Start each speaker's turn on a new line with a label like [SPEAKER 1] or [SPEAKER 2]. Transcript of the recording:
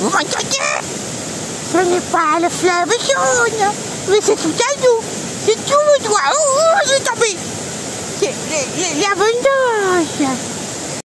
[SPEAKER 1] Vous m'entendez Ce n'est pas le fleuve jaune, mais c'est tout à nous. C'est tout le droit. Oh, oh j'ai tombé. C'est l'abondance.